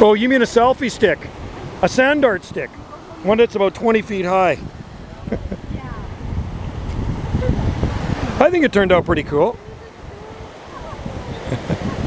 Oh, you mean a selfie stick? A sand art stick. One that's about 20 feet high. I think it turned out pretty cool.